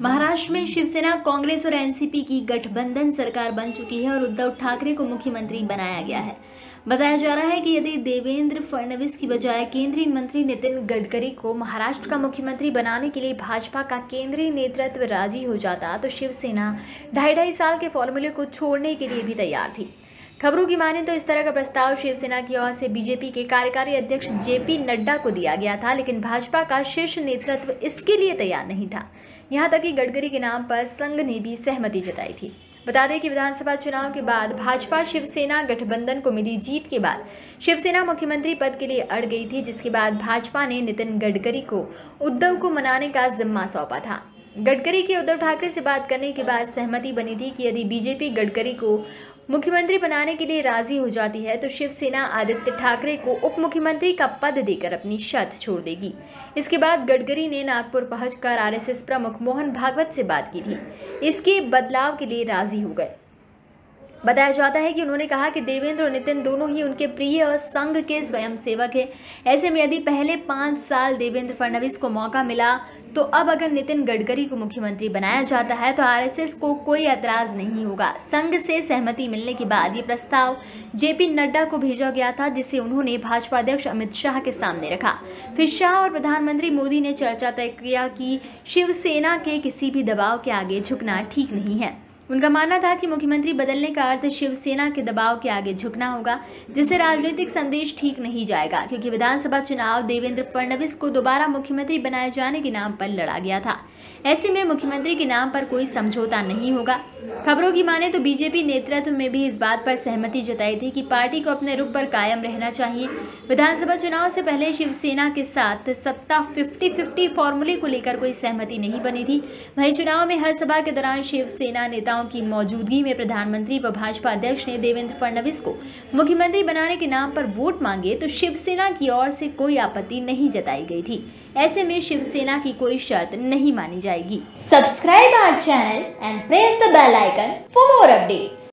महाराष्ट्र में शिवसेना, कांग्रेस और एनसीपी की गठबंधन सरकार बन चुकी है और उद्धव ठाकरे को मुख्यमंत्री बनाया गया है। बताया जा रहा है कि यदि देवेंद्र फडणवीस की बजाय केंद्रीय मंत्री नितिन गडकरी को महाराष्ट्र का मुख्यमंत्री बनाने के लिए भाजपा का केंद्रीय नेतृत्व राज़ी हो जाता तो शिवसेना ढाई ढाई साल के फॉर्मूले को छोड़ने के लिए भी तैयार थी। खबरों की माने तो इस तरह का प्रस्ताव शिवसेना की ओर से बीजेपी के कार्यकारी अध्यक्ष जेपी नड्डा को दिया गया था, लेकिन भाजपा का शीर्ष नेतृत्व इसके लिए तैयार नहीं था। यहाँ तक कि गडकरी के नाम पर संघ ने भी सहमति जताई थी। बता दें कि विधानसभा चुनाव के बाद भाजपा शिवसेना गठबंधन को मिली जीत के बाद शिवसेना मुख्यमंत्री पद के लिए अड़ गई थी, जिसके बाद भाजपा ने नितिन गडकरी को उद्धव को मनाने का जिम्मा सौंपा था। गडकरी के उद्धव ठाकरे से बात करने के बाद सहमति बनी थी कि यदि बीजेपी गडकरी को मुख्यमंत्री बनाने के लिए राज़ी हो जाती है तो शिवसेना आदित्य ठाकरे को उप मुख्यमंत्री का पद देकर अपनी शर्त छोड़ देगी। इसके बाद गडकरी ने नागपुर पहुंचकर आरएसएस प्रमुख मोहन भागवत से बात की थी। इसके बदलाव के लिए राज़ी हो गए। बताया जाता है कि उन्होंने कहा कि देवेंद्र और नितिन दोनों ही उनके प्रिय और संघ के स्वयंसेवक हैं। ऐसे में यदि पहले पाँच साल देवेंद्र फडणवीस को मौका मिला तो अब अगर नितिन गडकरी को मुख्यमंत्री बनाया जाता है तो आरएसएस को कोई एतराज़ नहीं होगा। संघ से सहमति मिलने के बाद ये प्रस्ताव जेपी नड्डा को भेजा गया था, जिसे उन्होंने भाजपा अध्यक्ष अमित शाह के सामने रखा। फिर शाह और प्रधानमंत्री मोदी ने चर्चा तय किया कि शिवसेना के किसी भी दबाव के आगे झुकना ठीक नहीं है। उनका मानना था कि मुख्यमंत्री बदलने का अर्थ शिवसेना के दबाव के आगे झुकना होगा, जिससे राजनीतिक संदेश ठीक नहीं जाएगा, क्योंकि विधानसभा चुनाव देवेंद्र फडणवीस को दोबारा मुख्यमंत्री बनाए जाने के नाम पर लड़ा गया था। ऐसे में मुख्यमंत्री के नाम पर कोई समझौता नहीं होगा। खबरों की माने तो बीजेपी नेतृत्व में भी इस बात पर सहमति जताई थी कि पार्टी को अपने रुख पर कायम रहना चाहिए। विधानसभा चुनाव से पहले शिवसेना के साथ सत्ता फिफ्टी फिफ्टी फॉर्मूले को लेकर कोई सहमति नहीं बनी थी। वहीं चुनाव में हर सभा के दौरान शिवसेना नेता नेताओं की मौजूदगी में प्रधानमंत्री व भाजपा अध्यक्ष ने देवेंद्र फडणवीस को मुख्यमंत्री बनाने के नाम पर वोट मांगे तो शिवसेना की ओर से कोई आपत्ति नहीं जताई गई थी। ऐसे में शिवसेना की कोई शर्त नहीं मानी जाएगी। Subscribe our channel and press the bell icon for more updates